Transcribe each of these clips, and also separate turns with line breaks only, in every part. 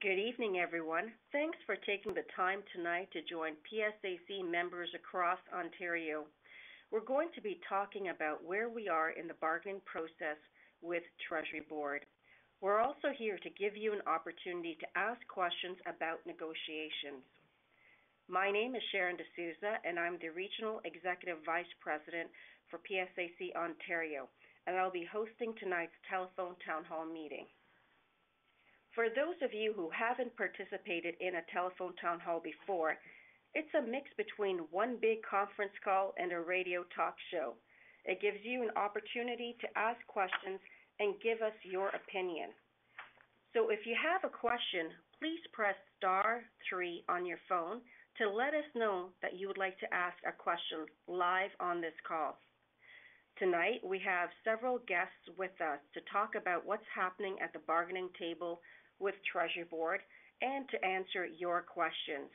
Good evening, everyone. Thanks for taking the time tonight to join PSAC members across Ontario. We're going to be talking about where we are in the bargaining process with Treasury Board. We're also here to give you an opportunity to ask questions about negotiations. My name is Sharon D'Souza, and I'm the Regional Executive Vice President for PSAC Ontario, and I'll be hosting tonight's telephone town hall meeting. For those of you who haven't participated in a telephone town hall before, it's a mix between one big conference call and a radio talk show. It gives you an opportunity to ask questions and give us your opinion. So if you have a question, please press star three on your phone to let us know that you would like to ask a question live on this call. Tonight, we have several guests with us to talk about what's happening at the bargaining table with Treasury Board and to answer your questions.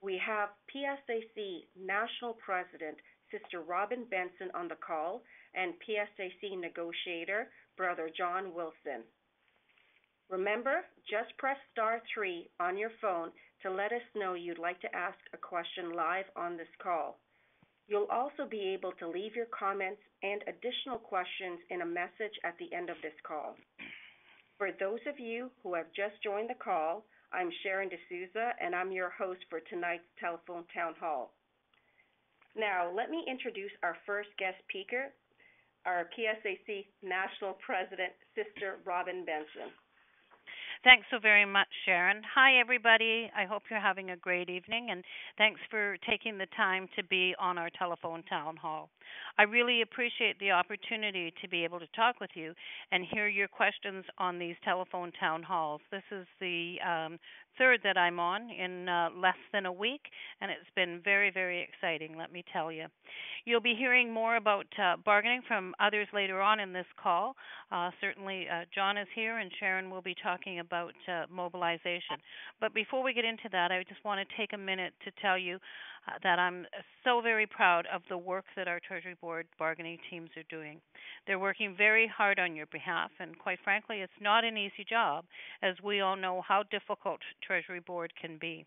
We have PSAC National President, Sister Robin Benson, on the call, and PSAC negotiator, Brother John Wilson. Remember, just press star three on your phone to let us know you'd like to ask a question live on this call. You'll also be able to leave your comments and additional questions in a message at the end of this call. For those of you who have just joined the call, I'm Sharon D'Souza, and I'm your host for tonight's telephone town hall. Now, let me introduce our first guest speaker, our PSAC National President, Sister Robin Benson.
Thanks so very much, Sharon. Hi, everybody. I hope you're having a great evening, and thanks for taking the time to be on our telephone town hall. I really appreciate the opportunity to be able to talk with you and hear your questions on these telephone town halls. This is the um, third that I'm on in uh, less than a week, and it's been very, very exciting, let me tell you. You'll be hearing more about uh, bargaining from others later on in this call. Uh, certainly, uh, John is here, and Sharon will be talking about uh, mobilization. But before we get into that, I just want to take a minute to tell you Uh, that I'm so very proud of the work that our Treasury Board bargaining teams are doing. They're working very hard on your behalf, and quite frankly, it's not an easy job, as we all know how difficult Treasury Board can be.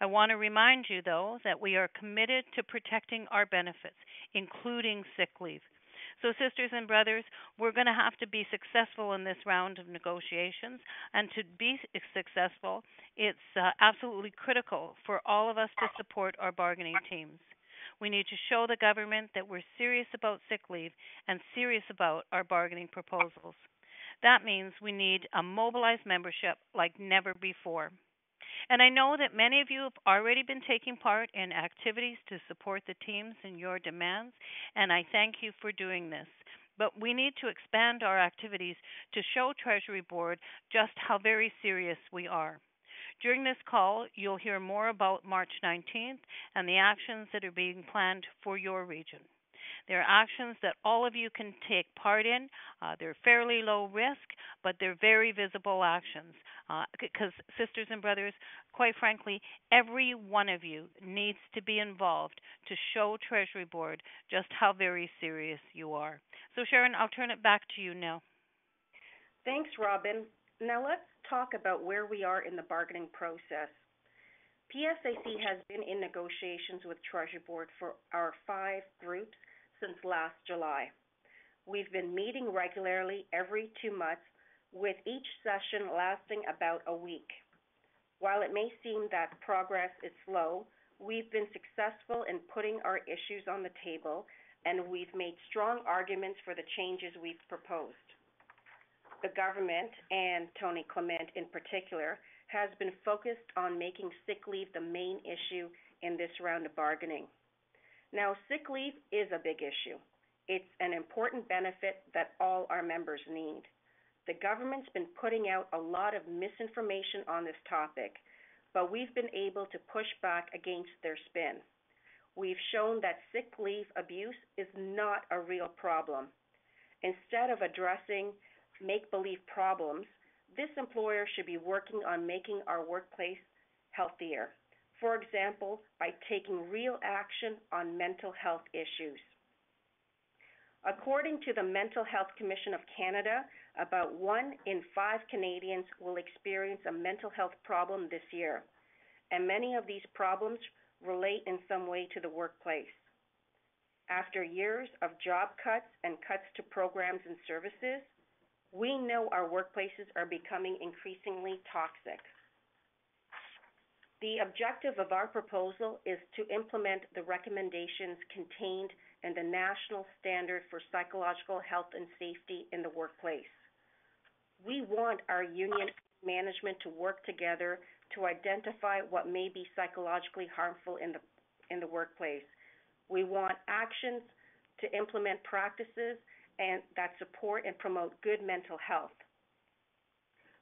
I want to remind you, though, that we are committed to protecting our benefits, including sick leave. So, sisters and brothers, we're going to have to be successful in this round of negotiations. And to be successful, it's uh, absolutely critical for all of us to support our bargaining teams. We need to show the government that we're serious about sick leave and serious about our bargaining proposals. That means we need a mobilized membership like never before. And I know that many of you have already been taking part in activities to support the teams and your demands, and I thank you for doing this. But we need to expand our activities to show Treasury Board just how very serious we are. During this call, you'll hear more about March 19th and the actions that are being planned for your region. They're actions that all of you can take part in. Uh, they're fairly low risk, but they're very visible actions. Because, uh, sisters and brothers, quite frankly, every one of you needs to be involved to show Treasury Board just how very serious you are. So, Sharon, I'll turn it back to you now.
Thanks, Robin. Now let's talk about where we are in the bargaining process. PSAC has been in negotiations with Treasury Board for our five groups since last July. We've been meeting regularly every two months, with each session lasting about a week. While it may seem that progress is slow, we've been successful in putting our issues on the table, and we've made strong arguments for the changes we've proposed. The government, and Tony Clement in particular, has been focused on making sick leave the main issue in this round of bargaining. Now, sick leave is a big issue. It's an important benefit that all our members need. The government's been putting out a lot of misinformation on this topic, but we've been able to push back against their spin. We've shown that sick leave abuse is not a real problem. Instead of addressing make believe problems, this employer should be working on making our workplace healthier for example, by taking real action on mental health issues. According to the Mental Health Commission of Canada, about one in five Canadians will experience a mental health problem this year, and many of these problems relate in some way to the workplace. After years of job cuts and cuts to programs and services, we know our workplaces are becoming increasingly toxic. The objective of our proposal is to implement the recommendations contained in the National Standard for Psychological Health and Safety in the Workplace. We want our union management to work together to identify what may be psychologically harmful in the, in the workplace. We want actions to implement practices and that support and promote good mental health.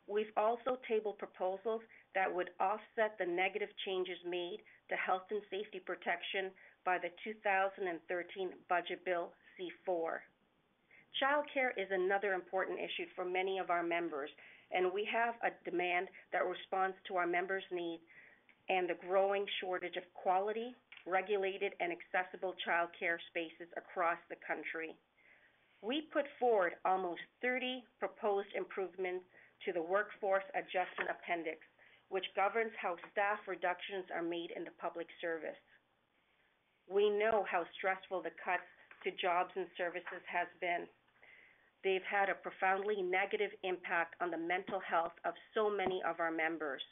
We've also tabled proposals that would offset the negative changes made to health and safety protection by the 2013 Budget Bill C4. Childcare is another important issue for many of our members, and we have a demand that responds to our members' needs and the growing shortage of quality, regulated, and accessible childcare spaces across the country. We put forward almost 30 proposed improvements to the Workforce Adjustment Appendix, which governs how staff reductions are made in the public service. We know how stressful the cuts to jobs and services has been. They've had a profoundly negative impact on the mental health of so many of our members.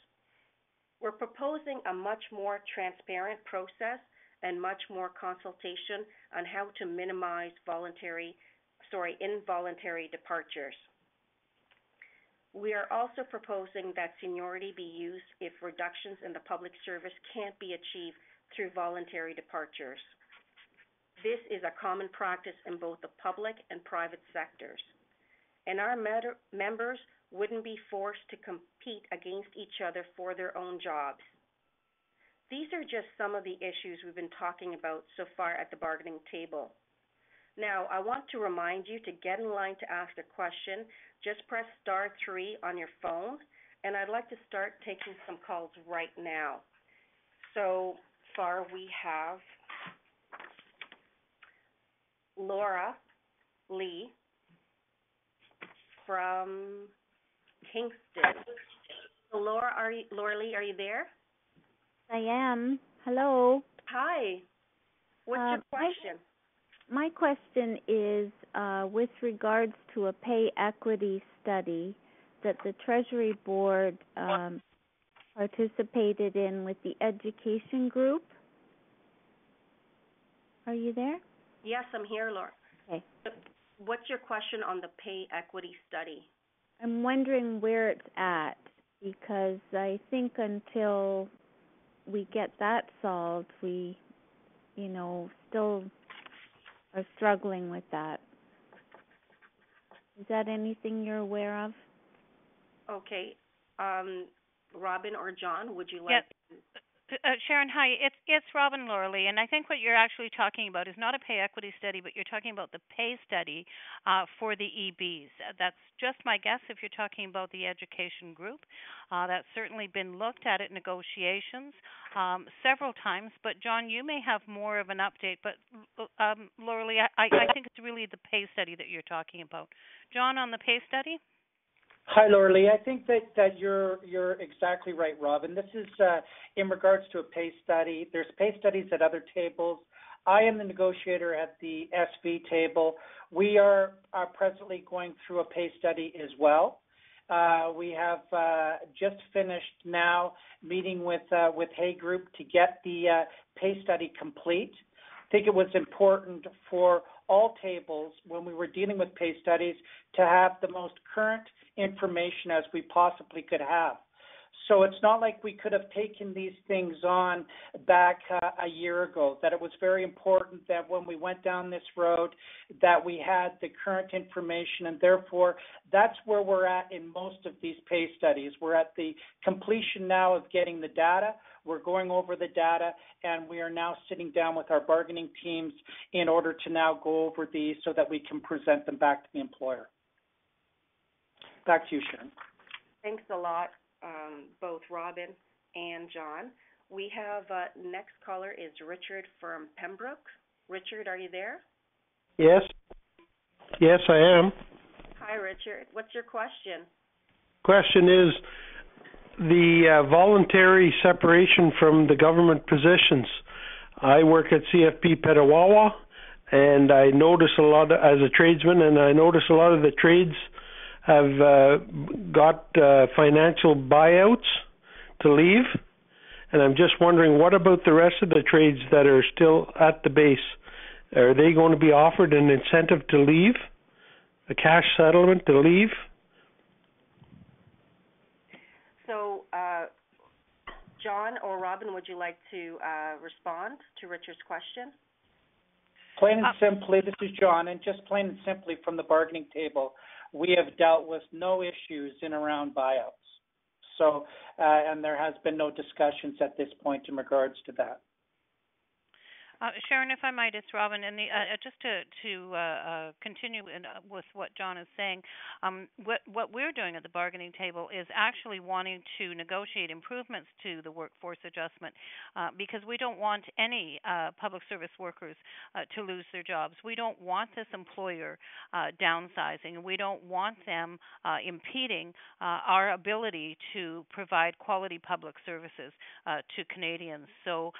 We're proposing a much more transparent process and much more consultation on how to minimize voluntary, sorry, involuntary departures. We are also proposing that seniority be used if reductions in the public service can't be achieved through voluntary departures. This is a common practice in both the public and private sectors, and our members wouldn't be forced to compete against each other for their own jobs. These are just some of the issues we've been talking about so far at the bargaining table. Now, I want to remind you to get in line to ask a question. Just press star three on your phone, and I'd like to start taking some calls right now. So far, we have Laura Lee from Kingston. So Laura, are you, Laura Lee, are you there?
I am. Hello.
Hi. What's your um, question?
My, my question is uh, with regards to a pay equity study that the Treasury Board um, participated in with the education group. Are you there?
Yes, I'm here, Laura.
Okay.
What's your question on the pay equity study?
I'm wondering where it's at because I think until we get that solved, we, you know, still are struggling with that. Is that anything you're aware of?
Okay. Um, Robin or John, would you like?
Yep. Uh, Sharon, hi. It's it's Robin Laura Lee, and I think what you're actually talking about is not a pay equity study, but you're talking about the pay study uh, for the EBs. That's just my guess. If you're talking about the education group, uh, that's certainly been looked at at negotiations um, several times. But John, you may have more of an update. But um, Laura Lee, I, I think it's really the pay study that you're talking about. John, on the pay study.
Hi, Laura I think that, you're you're exactly right, Robin. This is uh, in regards to a pay study. There's pay studies at other tables. I am the negotiator at the SV table. We are, presently going through a pay study as well. Uh, we have uh, just finished now meeting with with Hay Group to get the pay study complete. I think it was important for all tables when we were dealing with pay studies to have the most current information as we possibly could have. So it's not like we could have taken these things on back uh, a year ago. That it was very important that when we went down this road, that we had the current information, and therefore that's where we're at in most of these pay studies. We're at the completion now of getting the data. We're going over the data, and we are now sitting down with our bargaining teams in order to now go over these so that we can present them back to the employer. Back to you, Sharon.
Thanks a lot, um, both Robin and John. We have uh, next caller is Richard from Pembroke. Richard, are you there?
Yes. Yes, I am.
Hi, Richard. What's your question?
Question is the uh, voluntary separation from the government positions. I work at CFB Petawawa, and I notice a lot of, as a tradesman, and I notice a lot of the trades have uh, got uh, financial buyouts to leave, and I'm just wondering what about the rest of the trades that are still at the base? Are they going to be offered an incentive to leave, a cash settlement to leave?
So, uh, John or Robin, would you like to uh, respond to Richard's question?
Plain and
Uh,
simply, this is John, and just plain and simply from the bargaining table, we have dealt with no issues in around buyouts. So, uh, and there has been no discussions at this point in regards to that.
Uh, Sharon, if I might, it's Robin, and the, uh, uh, just to to uh, uh, continue in, uh, with what John is saying, um, what what we're doing at the bargaining table is actually wanting to negotiate improvements to the workforce adjustment, because we don't want any public service workers to lose their jobs. We don't want this employer downsizing, we don't want them impeding our ability to provide quality public services to Canadians. So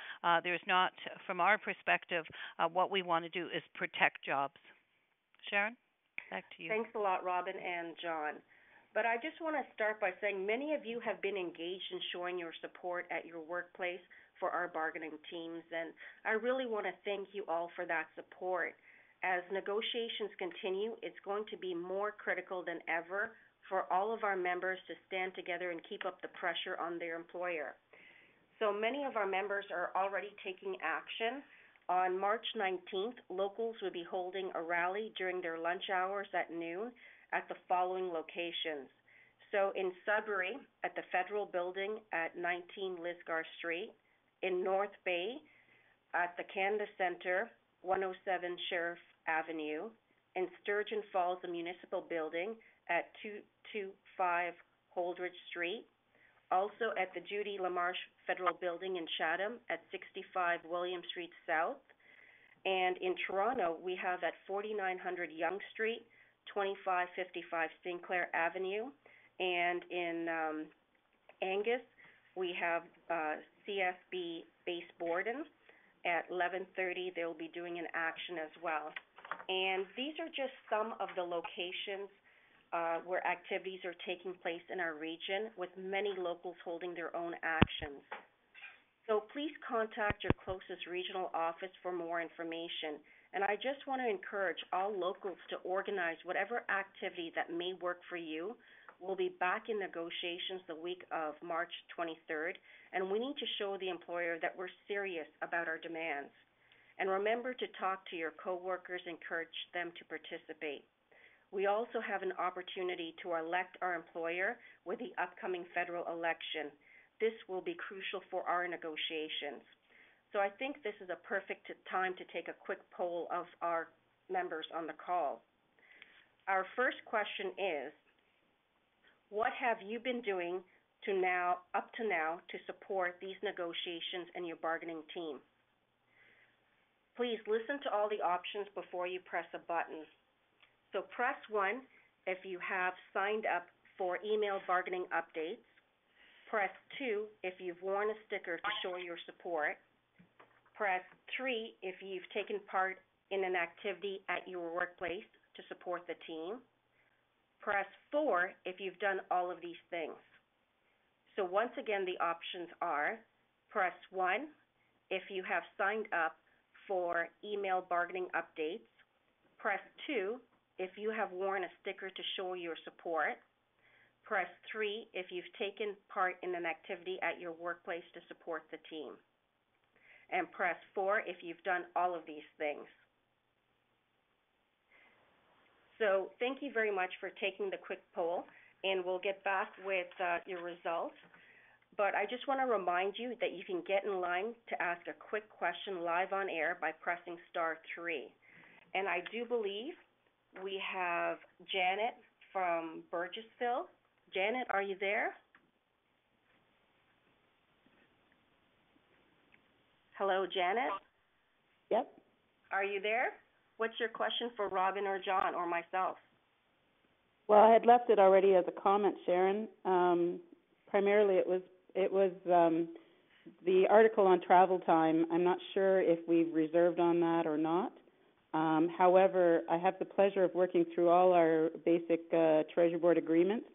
there's not, from our perspective, uh, what we want to do is protect jobs. Sharon, back to you.
Thanks a lot, Robin and John. But I just want to start by saying many of you have been engaged in showing your support at your workplace for our bargaining teams, and I really want to thank you all for that support. As negotiations continue, it's going to be more critical than ever for all of our members to stand together and keep up the pressure on their employer. So many of our members are already taking action. On March 19th, locals will be holding a rally during their lunch hours at noon at the following locations. So in Sudbury, at the Federal Building at 19 Lisgar Street, in North Bay, at the Canada Centre, 107 Shirreff Avenue, in Sturgeon Falls, the Municipal Building at 225 Holditch Street, also at the Judy LaMarsh Federal Building in Chatham at 65 William Street South. And in Toronto, we have at 4900 Yonge Street, 2555 St. Clair Avenue. And in um, Angus, we have uh, CFB Base Borden. At 11:30, they will be doing an action as well. And these are just some of the locations Uh, where activities are taking place in our region, with many locals holding their own actions. So please contact your closest regional office for more information. And I just want to encourage all locals to organize whatever activity that may work for you. We'll be back in negotiations the week of March 23rd, and we need to show the employer that we're serious about our demands. And remember to talk to your coworkers, encourage them to participate. We also have an opportunity to elect our employer with the upcoming federal election. This will be crucial for our negotiations. So I think this is a perfect time to take a quick poll of our members on the call. Our first question is, what have you been doing to now, up to now, to support these negotiations and your bargaining team? Please listen to all the options before you press a button. So press one if you have signed up for email bargaining updates. Press two if you've worn a sticker to show your support. Press three if you've taken part in an activity at your workplace to support the team. Press four if you've done all of these things. So once again, the options are press one if you have signed up for email bargaining updates. Press two if you have worn a sticker to show your support. Press three if you've taken part in an activity at your workplace to support the team. And press four if you've done all of these things. So thank you very much for taking the quick poll, and we'll get back with uh, your results. But I just want to remind you that you can get in line to ask a quick question live on air by pressing star three. And I do believe we have Janet from Burgessville. Janet, are you there? Hello, Janet?
Yep.
Are you there? What's your question for Robin or John or myself?
Well, I had left it already as a comment, Sharon. Um, primarily, it was it was um, the article on travel time. I'm not sure if we've reserved on that or not. Um, however, I have the pleasure of working through all our basic uh, Treasury Board agreements,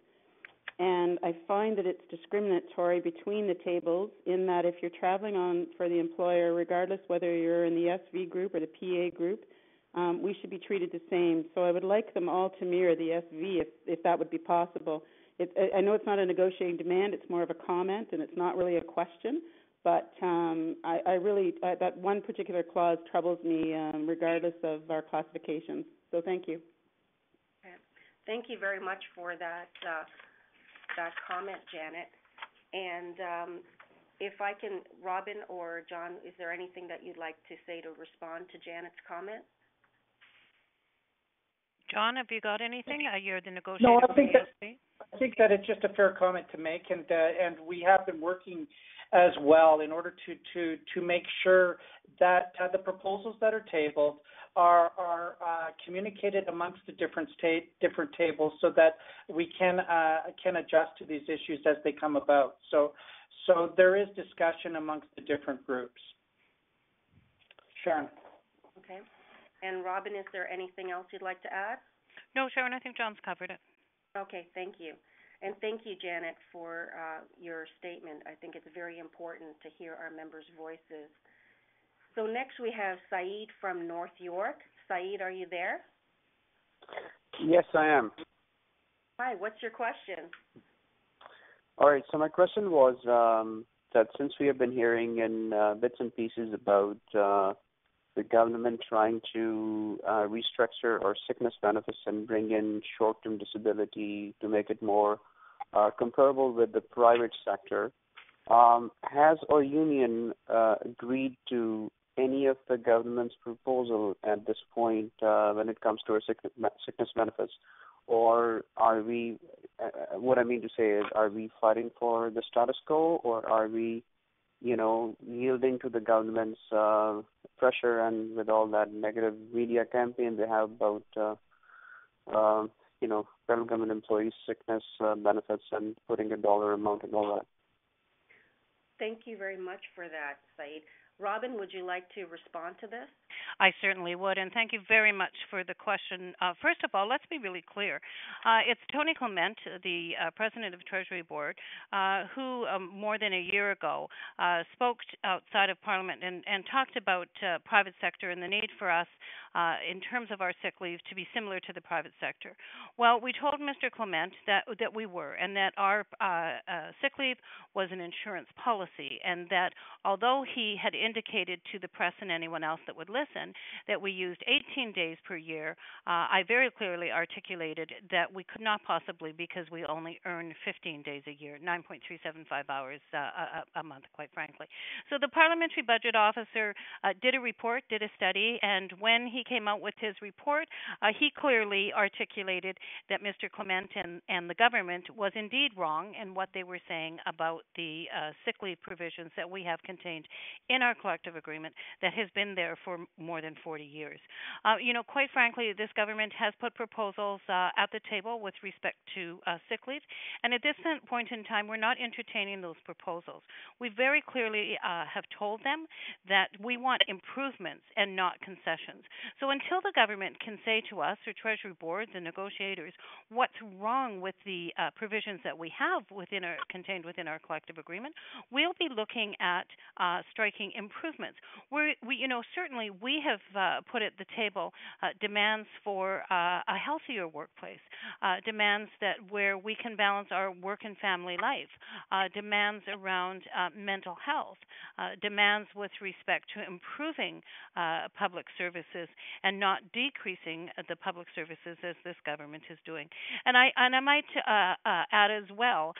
and I find that it's discriminatory between the tables in that if you're traveling on for the employer, regardless whether you're in the SV group or the PA group, um, we should be treated the same. So I would like them all to mirror the SV if, if that would be possible. It, I know it's not a negotiating demand; it's more of a comment, and it's not really a question. But um, I, I really uh, that one particular clause troubles me, um, regardless of our classifications. So thank you.
Okay. Thank you very much for that uh, that comment, Janet. And um, if I can, Robin or John, is there anything that you'd like to say to respond to Janet's comment?
John, have you got anything? Uh, you're the negotiator.
No, I think that, I think that it's just a fair comment to make, and uh, and we have been working as well in order to to to make sure that uh, the proposals that are tabled are are uh, communicated amongst the different state different tables so that we can uh, can adjust to these issues as they come about. So so there is discussion amongst the different groups. Sharon.
Okay. And Robin, is there anything else you'd like to add?
No, Sharon, I think John's covered it.
Okay, thank you. And thank you, Janet, for uh, your statement. I think it's very important to hear our members' voices. So next we have Saeed from North York. Saeed, are you there?
Yes, I am.
Hi, what's your question?
All right. So my question was um, that since we have been hearing in uh, bits and pieces about uh, the government trying to uh, restructure our sickness benefits and bring in short-term disability to make it more comparable with the private sector, um, has our union uh, agreed to any of the government's proposal at this point uh, when it comes to our sickness, benefits? Or are we, uh, what I mean to say is, are we fighting for the status quo or are we you know, yielding to the government's uh, pressure and with all that negative media campaign they have about, uh, uh, you know, federal government employees' sickness uh, benefits and putting a dollar amount and all that.
Thank you very much for that, Saeed. Robin, would you like to respond to this?
I certainly would, and thank you very much for the question. Uh, first of all, let's be really clear. Uh, it's Tony Clement, the uh, president of Treasury Board, uh, who um, more than a year ago uh, spoke outside of Parliament and, and talked about uh, private sector and the need for us, in terms of our sick leave, to be similar to the private sector. Well, we told Mr. Clement that that we were, and that our sick leave was an insurance policy, and that although he had indicated to the press and anyone else that would listen that we used 18 days per year, uh, I very clearly articulated that we could not possibly because we only earn 15 days a year, 9.375 hours uh, a, a, month, quite frankly. So the parliamentary budget officer uh, did a report, did a study, and when he came out with his report, uh, he clearly articulated that Mr. Clement and, and the government was indeed wrong in what they were saying about the uh, sick leave provisions that we have contained in our collective agreement that has been there for more than 40 years. Uh, you know, quite frankly, this government has put proposals uh, at the table with respect to uh, sick leave, and at this point in time, we're not entertaining those proposals. We very clearly uh, have told them that we want improvements and not concessions. So until the government can say to us, or Treasury Board, the negotiators, what's wrong with the uh, provisions that we have within our contained within our collective agreement, we'll be looking at uh, striking improvements. We're, we, you know, certainly we have uh, put at the table uh, demands for uh, a healthier workplace, uh, demands that where we can balance our work and family life, uh, demands around mental health, demands with respect to improving public services and not decreasing the public services as this government is doing. And I and I might add as well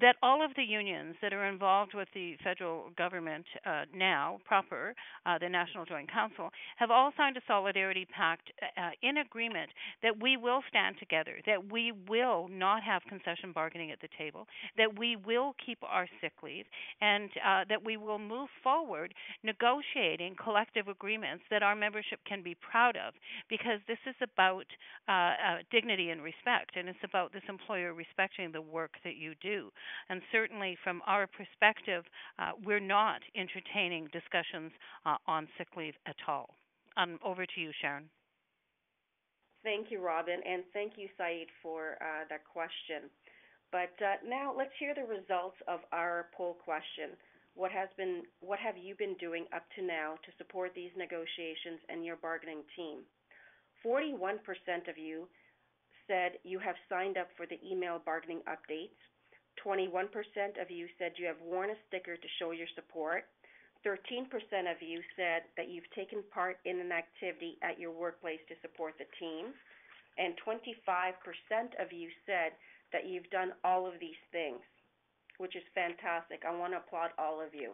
that all of the unions that are involved with the federal government now now proper, uh, the National Joint Council, have all signed a solidarity pact uh, in agreement that we will stand together, that we will not have concession bargaining at the table, that we will keep our sick leave, and uh, that we will move forward negotiating collective agreements that our membership can be proud of, because this is about uh, uh, dignity and respect, and it's about this employer respecting the work that you do. And certainly, from our perspective, uh, we're not entertaining discussions uh, on sick leave at all. Um, over to you, Sharon.
Thank you, Robin, and thank you, Saeed, for uh, that question. But uh, now let's hear the results of our poll question. What has been, what have you been doing up to now to support these negotiations and your bargaining team? 41% of you said you have signed up for the email bargaining updates. 21% of you said you have worn a sticker to show your support. 13% of you said that you've taken part in an activity at your workplace to support the team. And 25% of you said that you've done all of these things, which is fantastic. I want to applaud all of you.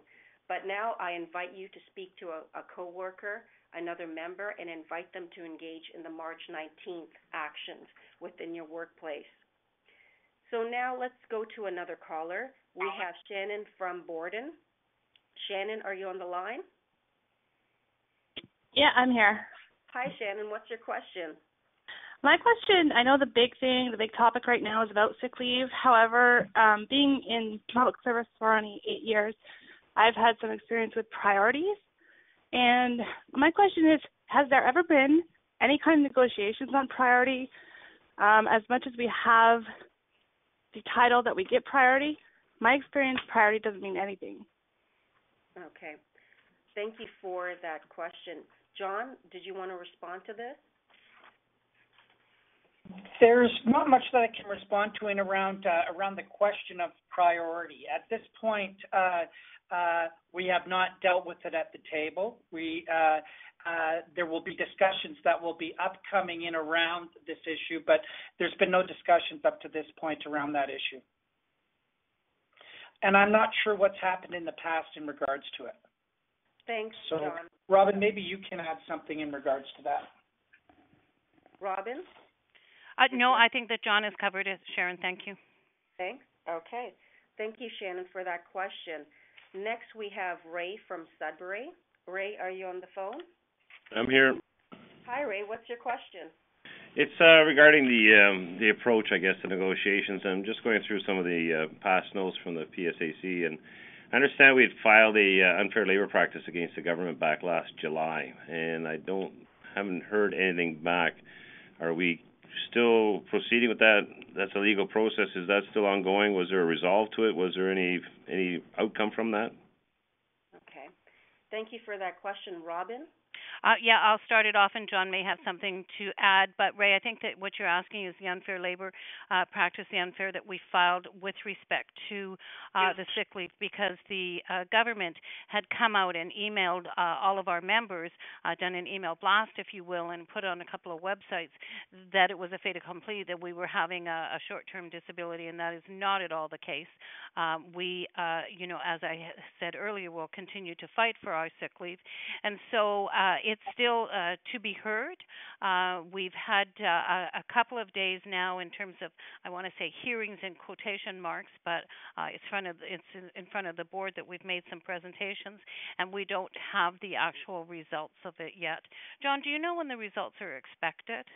But now I invite you to speak to a, a coworker, another member, and invite them to engage in the March 19th actions within your workplace. So now let's go to another caller. We uh-huh. have Shannon from Borden. Shannon, are you on the line?
Yeah, I'm here.
Hi, Shannon. What's your question?
My question I know the big thing, the big topic right now is about sick leave. However, um, being in public service for only eight years, I've had some experience with priorities. And my question is Has there ever been any kind of negotiations on priority? Um, as much as we have the title that we get priority, my experience, priority doesn't mean anything.
Okay. Thank you for that question. John, did you want to respond to this?
There's not much that I can respond to in around uh, around the question of priority. At this point, uh, uh, we have not dealt with it at the table. We uh, uh, there will be discussions that will be upcoming in around this issue, but there's been no discussions up to this point around that issue. And I'm not sure what's happened in the past in regards to it.
Thanks,
So,
John.
Robin, maybe you can add something in regards to that.
Robin?
Uh, no, I think that John has covered it. Sharon, thank you.
Thanks. Okay. Thank you, Shannon, for that question. Next, we have Ray from Sudbury. Ray, are you on the phone?
I'm here.
Hi, Ray. What's your question?
It's uh, regarding the um, the approach, I guess, to negotiations. I'm just going through some of the uh, past notes from the PSAC, and I understand we had filed a uh, unfair labor practice against the government back last July, and I don't haven't heard anything back. Are we still proceeding with that? That's a legal process. Is that still ongoing? Was there a resolve to it? Was there any any outcome from that?
Okay. Thank you for that question. Robin?
Uh, yeah, I'll start it off, and John may have something to add. But Ray, I think that what you're asking is the unfair labor uh, practice, the unfair that we filed with respect to uh, the sick leave, because the uh, government had come out and emailed uh, all of our members, uh, done an email blast, if you will, and put on a couple of websites that it was a fait accompli that we were having a, a short-term disability, and that is not at all the case. Um, we, uh, you know, as I said earlier, will continue to fight for our sick leave, and so. It's still uh, to be heard. Uh, we've had uh, a, couple of days now in terms of, I want to say, hearings in quotation marks, but uh, it's front of it's in front of the board that we've made some presentations, and we don't have the actual results of it yet. John, do you know when the results are expected?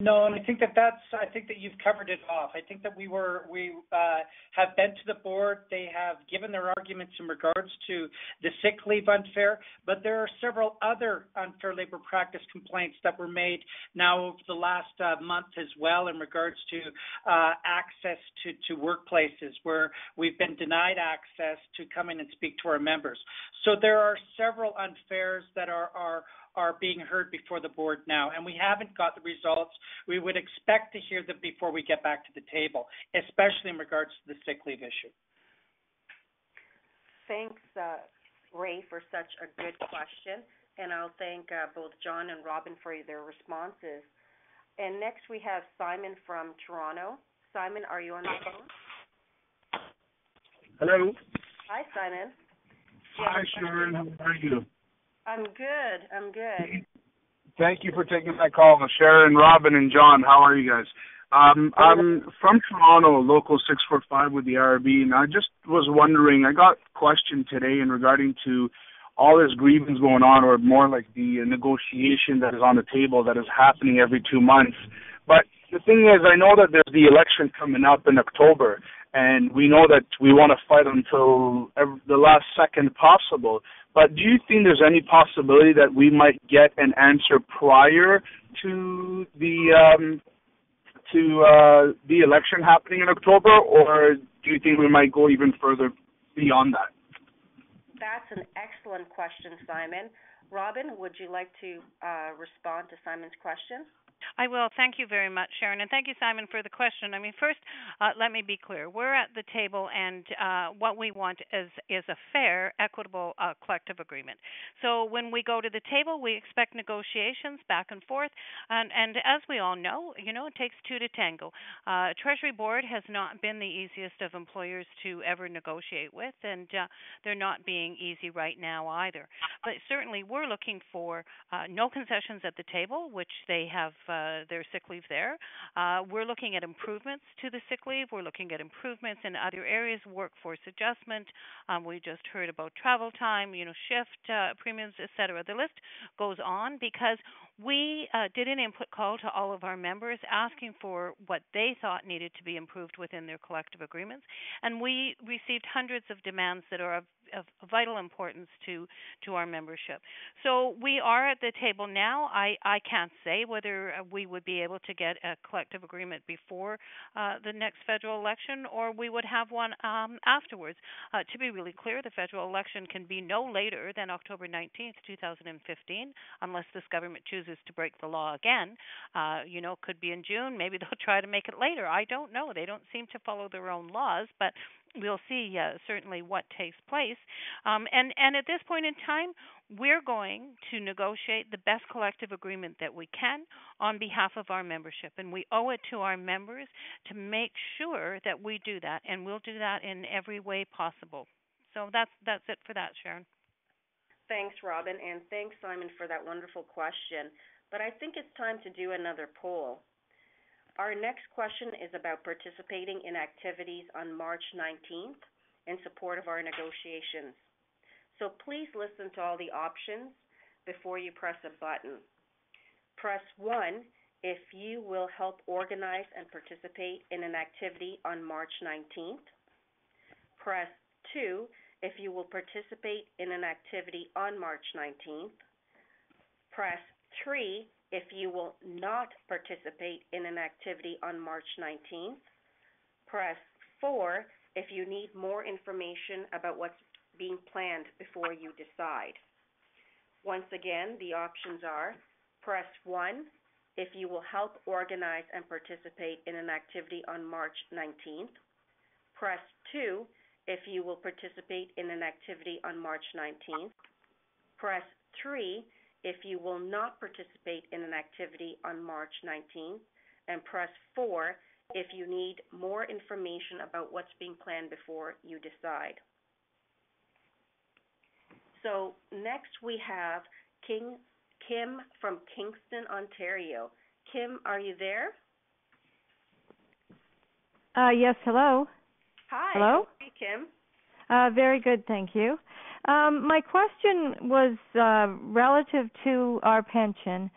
No, and I think that that's. I think that you've covered it off. I think that we were we uh, have been to the board. They have given their arguments in regards to the sick leave unfair, but there are several other unfair labor practice complaints that were made now over the last uh, month as well in regards to uh, access to to workplaces where we've been denied access to come in and speak to our members. So there are several unfairs that are are are being heard before the board now, and we haven't got the results. We would expect to hear them before we get back to the table, especially in regards to the sick leave issue.
Thanks, uh, Ray, for such a good question, and I'll thank uh, both John and Robin for their responses. And next we have Simon from Toronto. Simon, are you on the phone?
Hello.
Hi, Simon.
Hi, Sharon. How are you?
I'm good. I'm good.
Thank you for taking my call. Sharon, Robin, and John, how are you guys? Um, I'm from Toronto, local 645 with the RB, and I just was wondering, I got a question today in regarding to all this grievance going on, or more like the negotiation that is on the table that is happening every two months. But the thing is, I know that there's the election coming up in October, and we know that we want to fight until every, the last second possible. But do you think there's any possibility that we might get an answer prior to the um, to uh, the election happening in October, or do you think we might go even further beyond that?
That's an excellent question, Simon. Robin, would you like to uh, respond to Simon's question?
I will. Thank you very much, Sharon, and thank you, Simon, for the question. I mean, first, uh, let me be clear: we're at the table, and uh, what we want is is a fair, equitable uh, collective agreement. So when we go to the table, we expect negotiations back and forth, and and as we all know, you know, it takes two to tango. Uh, Treasury Board has not been the easiest of employers to ever negotiate with, and uh, they're not being easy right now either. But certainly, we're looking for uh, no concessions at the table, which they have uh, their sick leave there. Uh, we're looking at improvements to the sick leave. We're looking at improvements in other areas, workforce adjustment. Um, we just heard about travel time, you know, shift uh, premiums, et cetera. The list goes on because we uh, did an input call to all of our members asking for what they thought needed to be improved within their collective agreements, and we received hundreds of demands that are of of vital importance to to our membership. So we are at the table now. I I can't say whether uh, we would be able to get a collective agreement before uh, the next federal election or we would have one um, afterwards. Uh, to be really clear, the federal election can be no later than October 19th, 2015, unless this government chooses to break the law again. Uh, you know, could be in June. Maybe they'll try to make it later. I don't know. They don't seem to follow their own laws, but we'll see uh, certainly what takes place. Um, and and at this point in time, we're going to negotiate the best collective agreement that we can on behalf of our membership, and we owe it to our members to make sure that we do that, and we'll do that in every way possible. So that's that's it for that, Sharon.
Thanks, Robin, and thanks, Simon, for that wonderful question. But I think it's time to do another poll. Our next question is about participating in activities on March 19th in support of our negotiations. So please listen to all the options before you press a button. Press 1 if you will help organize and participate in an activity on March 19th. Press 2 if you will participate in an activity on March 19th. Press 3 if you will not participate in an activity on March 19th. Press 4 if you need more information about what's being planned before you decide. Once again, the options are press 1 if you will help organize and participate in an activity on March 19th. Press 2 if you will participate in an activity on March 19th. Press 3 if you will not participate in an activity on March 19th, and press 4 if you need more information about what's being planned before you decide. So next we have King, Kim from Kingston, Ontario. Kim, are you there?
Uh, yes, hello.
Hi.
Hello?
Hey, Kim.
Uh, very good, thank you. Um, my question was uh, relative to our pension.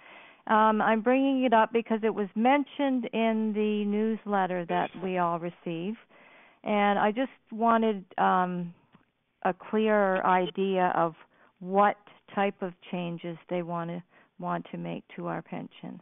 Um, I'm bringing it up because it was mentioned in the newsletter that we all receive, and I just wanted um, a clearer idea of what type of changes they want to want to make to our pension.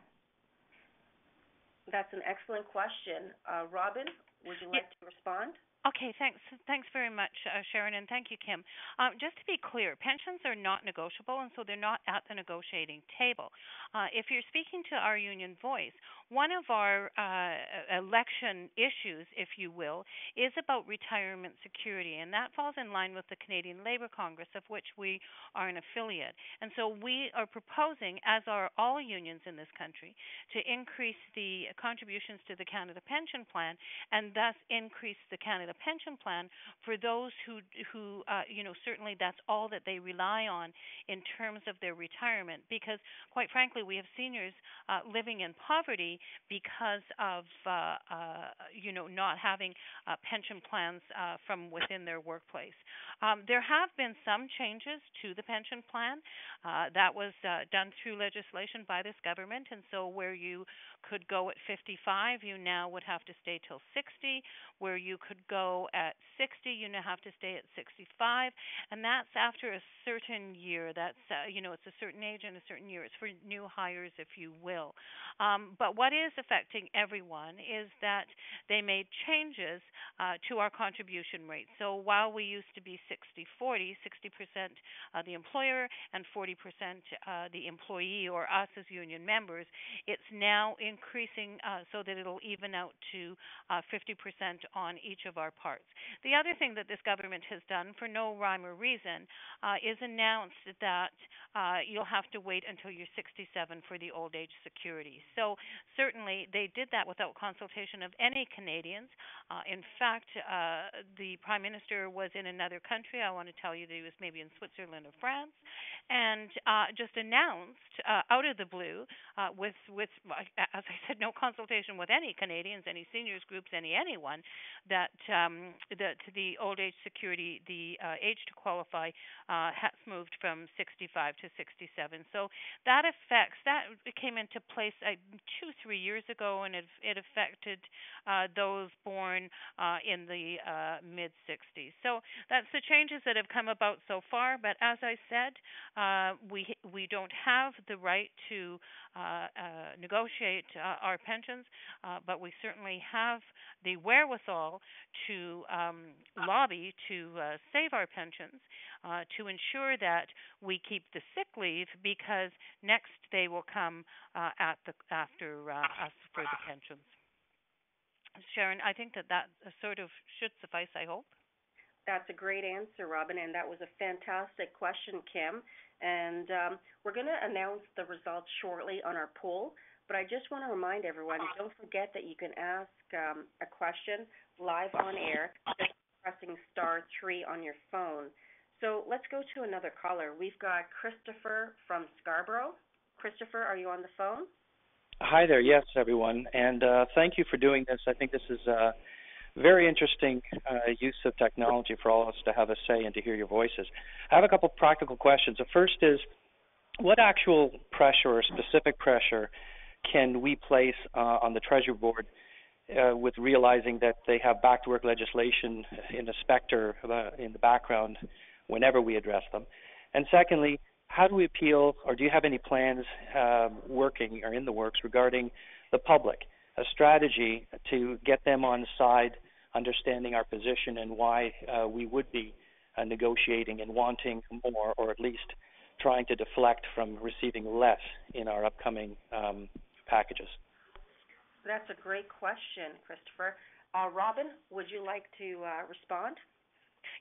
That's an excellent question. Uh, Robin, would you like to respond?
Okay, thanks. Thanks very much, uh, Sharon, and thank you, Kim. Um, just to be clear, pensions are not negotiable, and so they're not at the negotiating table. Uh, if you're speaking to our union voice, one of our uh, election issues, if you will, is about retirement security, and that falls in line with the Canadian Labour Congress, of which we are an affiliate. And so we are proposing, as are all unions in this country, to increase the contributions to the Canada Pension Plan and thus increase the Canada pension plan for those who who uh, you know certainly that's all that they rely on in terms of their retirement because quite frankly we have seniors uh, living in poverty because of uh, uh, you know not having uh, pension plans uh, from within their workplace. Um, there have been some changes to the pension plan uh, that was uh, done through legislation by this government, and so where you could go at 55, you now would have to stay till 60. Where you could go at 60, you now have to stay at 65, and that's after a certain year. That's uh, you know it's a certain age and a certain year. It's for new hires, if you will. Um, but what is affecting everyone is that they made changes uh, to our contribution rate. So while we used to be 60-40, 60% uh, the employer and 40% uh, the employee or us as union members, it's now increasing uh, so that it'll even out to uh, 50% on each of our parts. The other thing that this government has done for no rhyme or reason uh, is announced that uh, you'll have to wait until you're 67 for the old age security. So certainly they did that without consultation of any Canadians. Uh, in fact, uh, the prime minister was in another country. I want to tell you that he was maybe in Switzerland or France, and uh, just announced uh, out of the blue, uh, with with as I said, no consultation with any Canadians, any seniors groups, any anyone, that um, that the old age security, the uh, age to qualify, uh, has moved from 65 to 67. So that affects that came into place two three years ago, and it it affected uh, those born in the mid 60s. So that's the changes that have come about so far. But as I said, uh, we we don't have the right to uh, uh, negotiate uh, our pensions, uh, but we certainly have the wherewithal to um, lobby to uh, save our pensions, to ensure that we keep the sick leave because next they will come at the after us for the pensions. Sharon, I think that that sort of should suffice. I hope.
That's a great answer, Robin, and that was a fantastic question, Kim. And um, we're going to announce the results shortly on our poll. But I just want to remind everyone don't forget that you can ask um, a question live on air just pressing star three on your phone. So let's go to another caller. We've got Christopher from Scarborough. Christopher, are you on the phone?
Hi there. Yes, everyone. And uh, thank you for doing this. I think this is uh, very interesting uh, use of technology for all of us to have a say and to hear your voices. I have a couple practical questions. The first is, what actual pressure or specific pressure can we place uh, on the Treasury Board uh, with realizing that they have back to work legislation in the specter uh, in the background whenever we address them? And secondly, how do we appeal, or do you have any plans um, working or in the works regarding the public? A strategy to get them on side, understanding our position and why uh, we would be uh, negotiating and wanting more, or at least trying to deflect from receiving less in our upcoming um, packages.
That's a great question, Christopher. Uh, Robin, would you like to respond?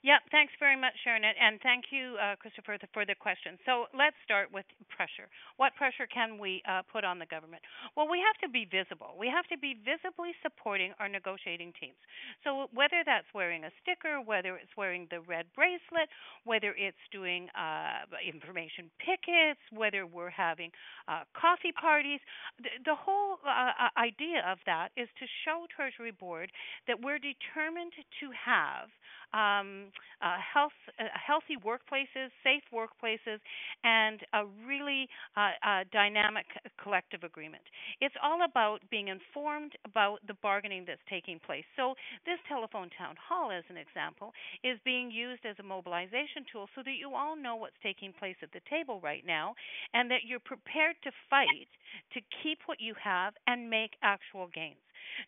Yeah, thanks very much, Sharon, and thank you, uh, Christopher, for the question. So let's start with pressure. What pressure can we uh, put on the government? Well, we have to be visible. We have to be visibly supporting our negotiating teams. So whether that's wearing a sticker, whether it's wearing the red bracelet, whether it's doing uh, information pickets, whether we're having uh, coffee parties, the, whole uh, idea of that is to show Treasury Board that we're determined to have um, uh, health, uh, healthy workplaces, safe workplaces, and a really uh, uh, dynamic collective agreement. It's all about being informed about the bargaining that's taking place. So, this telephone town hall, as an example, is being used as a mobilization tool so that you all know what's taking place at the table right now and that you're prepared to fight to keep what you have and make actual gains.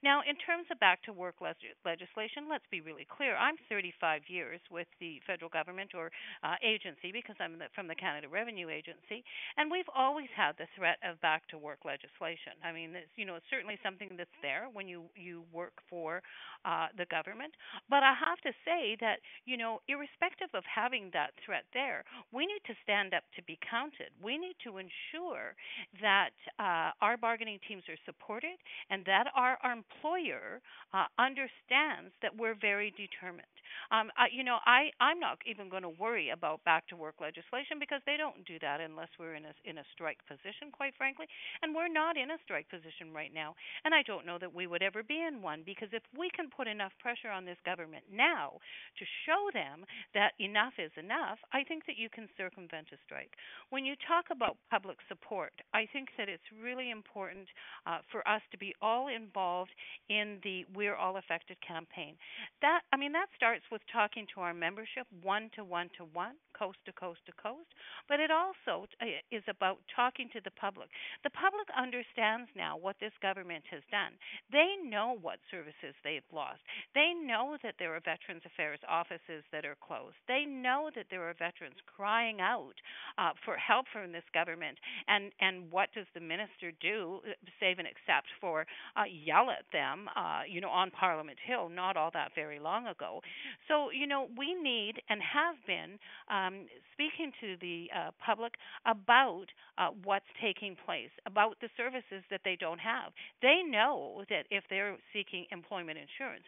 Now, in terms of back to work legislation, let's be really clear. I'm 35 years with the federal government or uh, agency because I'm the, from the Canada Revenue Agency, and we've always had the threat of back to work legislation. I mean, it's, you know, it's certainly something that's there when you you work for uh, the government. But I have to say that you know, irrespective of having that threat there, we need to stand up to be counted. We need to ensure that uh, our bargaining teams are supported and that our, our employer uh, understands that we're very determined. Um, I, you know, I I'm not even going to worry about back to work legislation because they don't do that unless we're in a in a strike position, quite frankly, and we're not in a strike position right now. And I don't know that we would ever be in one because if we can put enough pressure on this government now to show them that enough is enough, I think that you can circumvent a strike. When you talk about public support, I think that it's really important uh, for us to be all involved in the We're All Affected campaign. That I mean that starts with talking to our membership one to one to one, coast to coast to coast, but it also uh, is about talking to the public. The public understands now what this government has done. They know what services they've lost. They know that there are Veterans Affairs offices that are closed. They know that there are veterans crying out uh, for help from this government. And and what does the minister do, save and except for uh, yell at them, uh, you know, on Parliament Hill, not all that very long ago. So you know, we need and have been um, speaking to the uh, public about uh, what's taking place, about the services that they don't have. They know that if they're seeking employment insurance,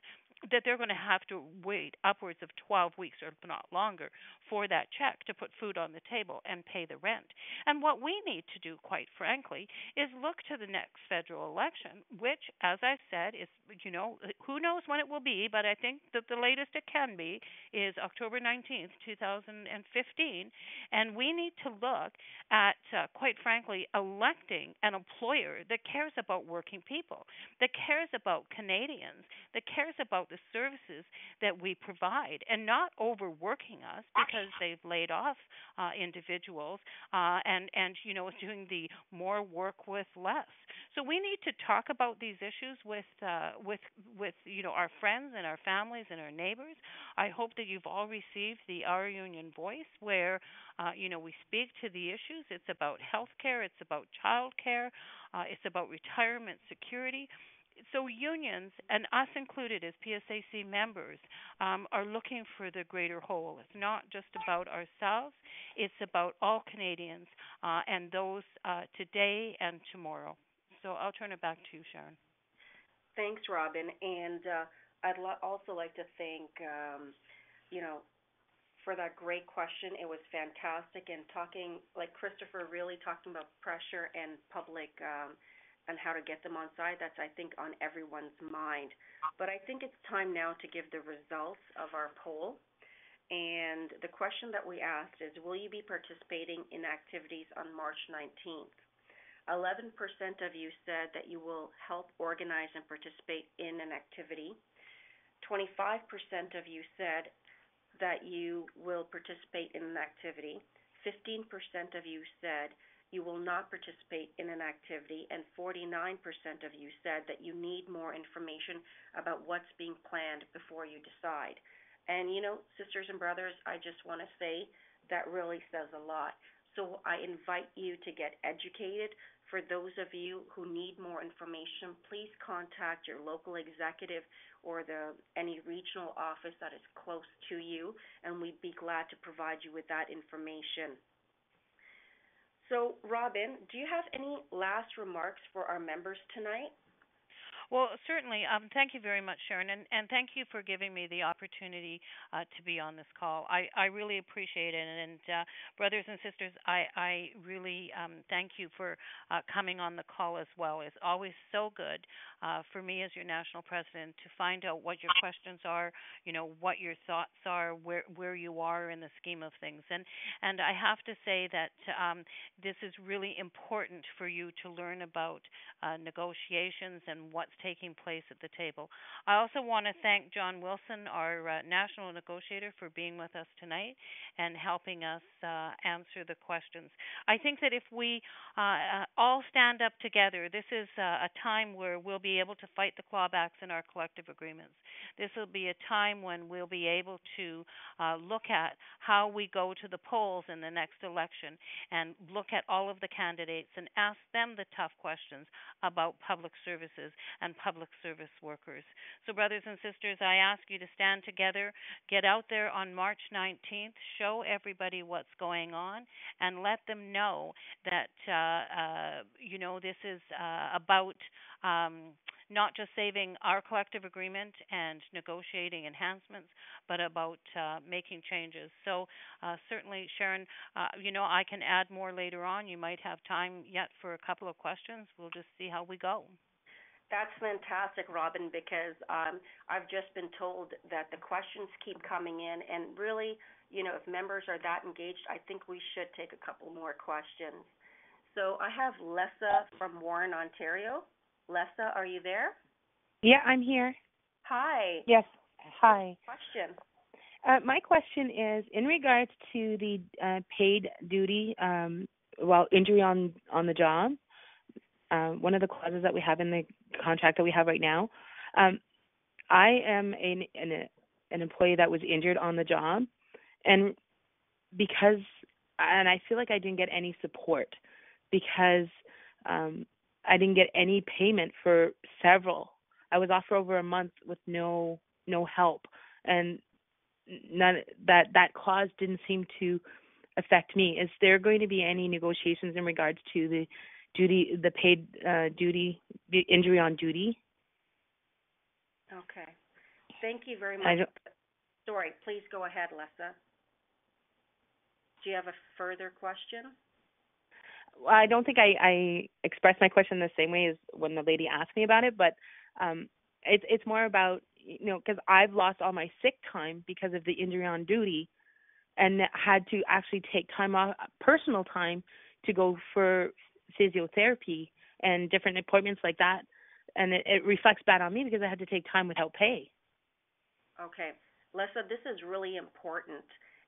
that they're going to have to wait upwards of 12 weeks or not longer for that check to put food on the table and pay the rent. And what we need to do, quite frankly, is look to the next federal election, which, as I said, is, you know, who knows when it will be, but I think that the latest it can be is October 19th, 2015. And we need to look at, uh, quite frankly, electing an employer that cares about working people, that cares about Canadians, that cares about the services that we provide, and not overworking us because because they've laid off uh, individuals uh, and and you know doing the more work with less. So we need to talk about these issues with uh, with with you know our friends and our families and our neighbors. I hope that you've all received the Our Union Voice, where uh, you know we speak to the issues. It's about health care. It's about child care. Uh, it's about retirement security so unions and us included as PSAC members um, are looking for the greater whole. It's not just about ourselves; it's about all Canadians uh, and those uh, today and tomorrow. So I'll turn it back to you, Sharon.
Thanks, Robin, and uh, I'd lo- also like to thank um, you know for that great question. It was fantastic and talking like Christopher really talking about pressure and public. Um, and how to get them on side. That's, I think, on everyone's mind. But I think it's time now to give the results of our poll. And the question that we asked is Will you be participating in activities on March 19th? 11% of you said that you will help organize and participate in an activity. 25% of you said that you will participate in an activity. 15% of you said you will not participate in an activity, and 49% of you said that you need more information about what's being planned before you decide. And you know, sisters and brothers, I just want to say that really says a lot. So I invite you to get educated. For those of you who need more information, please contact your local executive or the any regional office that is close to you, and we'd be glad to provide you with that information. So, Robin, do you have any last remarks for our members tonight?
Well, certainly. Um, thank you very much, Sharon, and, and thank you for giving me the opportunity uh, to be on this call. I, I really appreciate it, and uh, brothers and sisters, I, I really um, thank you for uh, coming on the call as well. It's always so good uh, for me as your national president to find out what your questions are, you know, what your thoughts are, where where you are in the scheme of things, and and I have to say that um, this is really important for you to learn about uh, negotiations and what's taking place at the table. I also want to thank John Wilson, our uh, national negotiator, for being with us tonight and helping us uh, answer the questions. I think that if we uh, uh all stand up together, this is a time where we'll be able to fight the clawbacks in our collective agreements. This will be a time when we'll be able to uh, look at how we go to the polls in the next election and look at all of the candidates and ask them the tough questions about public services and public service workers. So, brothers and sisters, I ask you to stand together, get out there on March 19th, show everybody what's going on, and let them know that uh, uh, you know this is uh, about um, not just saving our collective agreement and negotiating enhancements, but about uh, making changes. So uh, certainly, Sharon, uh, you know I can add more later on. You might have time yet for a couple of questions. We'll just see how we go.
That's fantastic, Robin, because um, I've just been told that the questions keep coming in, and really, you know, if members are that engaged, I think we should take a couple more questions. So I have Lessa from Warren, Ontario. Lessa, are you there?
Yeah, I'm here.
Hi.
Yes. Hi.
Question.
Uh, my question is in regards to the uh, paid duty, um, well, injury on on the job. Uh, one of the clauses that we have in the contract that we have right now. Um, I am an, an an employee that was injured on the job, and because and I feel like I didn't get any support because um, I didn't get any payment for several. I was off for over a month with no no help, and none that that clause didn't seem to affect me. Is there going to be any negotiations in regards to the duty, the paid uh, duty, the injury on duty?
Okay. Thank you very much. Sorry, please go ahead, Lessa. Do you have a further question?
I don't think I, I expressed my question the same way as when the lady asked me about it, but um, it's it's more about you know because I've lost all my sick time because of the injury on duty, and had to actually take time off personal time to go for physiotherapy and different appointments like that, and it, it reflects bad on me because I had to take time without pay.
Okay, Lessa, this is really important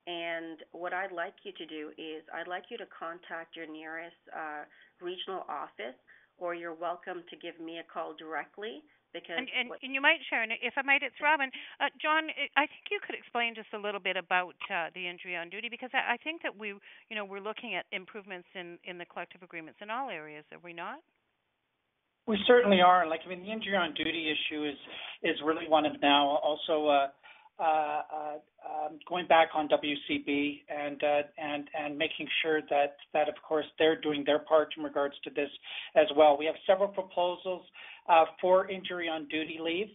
and what I'd like you to do is I'd like you to contact your nearest uh, regional office, or you're welcome to give me a call directly. Because
and, and, and you might, Sharon, if I might, it's Robin. Uh, John, I think you could explain just a little bit about uh, the injury on duty because I, I think that we, you know, we're looking at improvements in in the collective agreements in all areas. Are we not?
We certainly are. Like I mean, the injury on duty issue is is really one of now also. Uh, Uh, uh, um, going back on WCB and uh, and and making sure that of course they're doing their part in regards to this as well. We have several proposals uh, for injury on duty leave.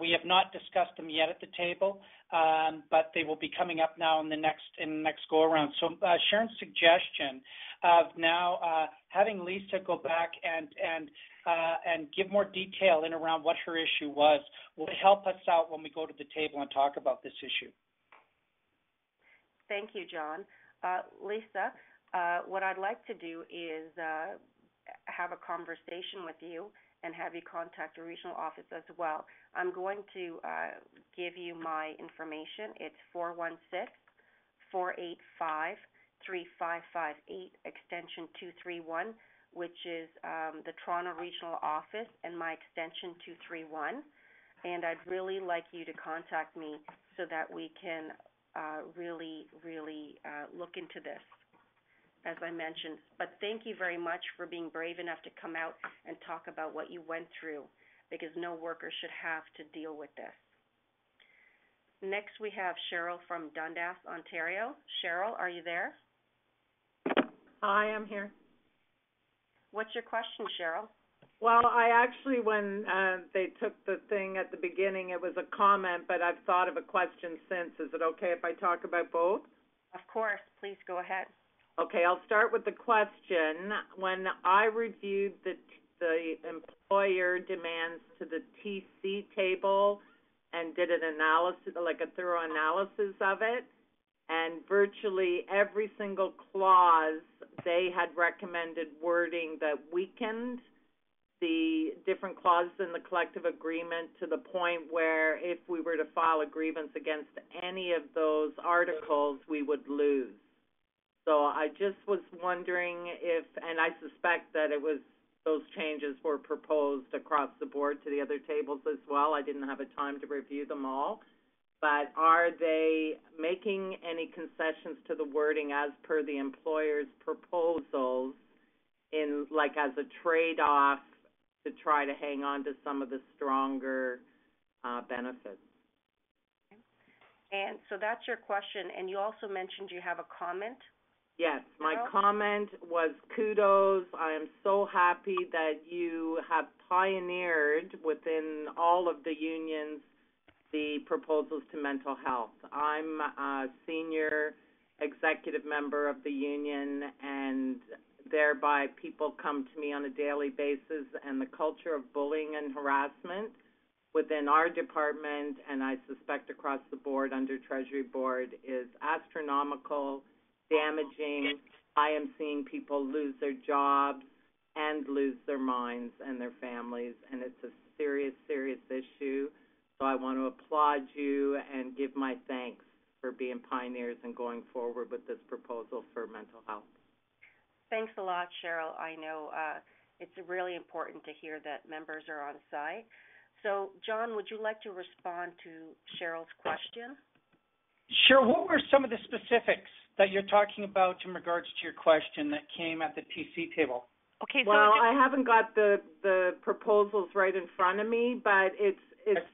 We have not discussed them yet at the table, um, but they will be coming up now in the next in the next go around. So Sharon's suggestion of now having Lisa go back and and uh, and give more detail in around what her issue was will help us out when we go to the table and talk about this issue.
Thank you, John. Uh, Lisa, uh, what I'd like to do is uh, have a conversation with you and have you contact your regional office as well. I'm going to uh, give you my information. It's 416 485 3558, extension 231 which is um, the Toronto Regional Office, and my extension 231. And I'd really like you to contact me so that we can uh, really, really uh, look into this, as I mentioned. But thank you very much for being brave enough to come out and talk about what you went through, because no worker should have to deal with this. Next, we have Cheryl from Dundas, Ontario. Cheryl, are you there?
Hi, I'm here.
What's your question, Cheryl?
Well, I actually, when uh, they took the thing at the beginning, it was a comment, but I've thought of a question since. Is it okay if I talk about both?
Of course. Please go ahead.
Okay, I'll start with the question. When I reviewed the the employer demands to the TC table and did an analysis, like a thorough analysis of it, and virtually every single clause they had recommended wording that weakened the different clauses in the collective agreement to the point where if we were to file a grievance against any of those articles, we would lose. So I just was wondering if, and I suspect that it was those changes were proposed across the board to the other tables as well. I didn't have a time to review them all but are they making any concessions to the wording as per the employer's proposals in like as a trade-off to try to hang on to some of the stronger uh, benefits?
And so that's your question. And you also mentioned you have a comment.
Yes, my comment was kudos. I am so happy that you have pioneered within all of the unions the proposals to mental health. I'm a senior executive member of the union, and thereby people come to me on a daily basis, and the culture of bullying and harassment within our department, and I suspect across the board under Treasury Board, is astronomical, damaging. I am seeing people lose their jobs and lose their minds and their families, and it's a serious, serious issue. So I want to applaud you and give my thanks for being pioneers and going forward with this proposal for mental health.
Thanks a lot, Cheryl. I know uh, it's really important to hear that members are on site. So, John, would you like to respond to Cheryl's question?
Sure. What were some of the specifics that you're talking about in regards to your question that came at the TC table?
Okay.
So well, I haven't got the the proposals right in front of me, but it's it's both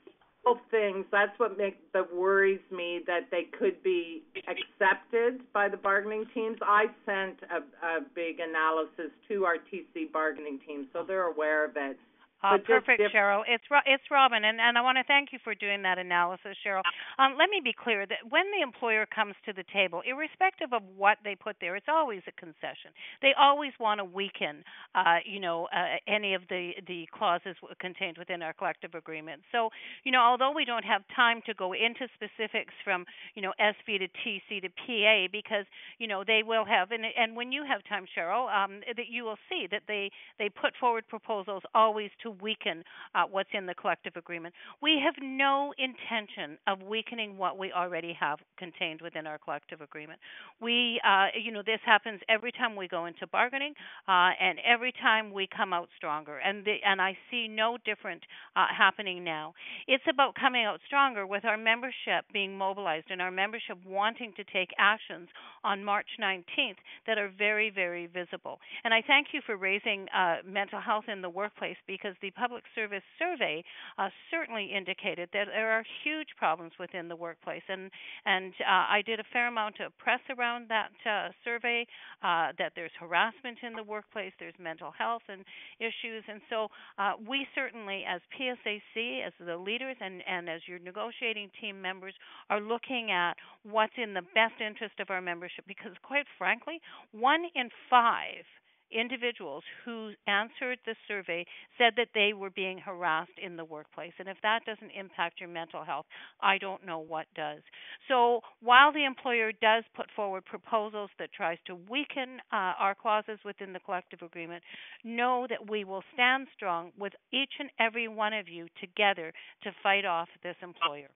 things. That's what makes that worries me that they could be accepted by the bargaining teams. I sent a, a big analysis to our TC bargaining team, so they're aware of it.
Uh, perfect, Cheryl. It's it's Robin, and, and I want to thank you for doing that analysis, Cheryl. Um, let me be clear that when the employer comes to the table, irrespective of what they put there, it's always a concession. They always want to weaken, uh, you know, uh, any of the the clauses contained within our collective agreement. So, you know, although we don't have time to go into specifics from, you know, SV to TC to PA, because you know they will have, and and when you have time, Cheryl, um, that you will see that they they put forward proposals always to weaken uh, what's in the collective agreement. We have no intention of weakening what we already have contained within our collective agreement. We, uh, you know, this happens every time we go into bargaining, uh, and every time we come out stronger. And the, and I see no different uh, happening now. It's about coming out stronger with our membership being mobilized and our membership wanting to take actions on March 19th that are very, very visible. And I thank you for raising uh, mental health in the workplace because the public service survey uh, certainly indicated that there are huge problems within the workplace, and and uh, I did a fair amount of press around that uh, survey. Uh, that there's harassment in the workplace, there's mental health and issues, and so uh, we certainly, as PSAC, as the leaders, and and as your negotiating team members, are looking at what's in the best interest of our membership, because quite frankly, one in five individuals who answered the survey said that they were being harassed in the workplace. And if that doesn't impact your mental health, I don't know what does. So while the employer does put forward proposals that tries to weaken uh, our clauses within the collective agreement, know that we will stand strong with each and every one of you together to fight off this employer.